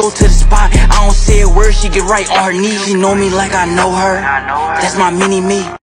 go to the spot. I don't say a word, she get right on her knees. She know me like I know her. That's my mini me.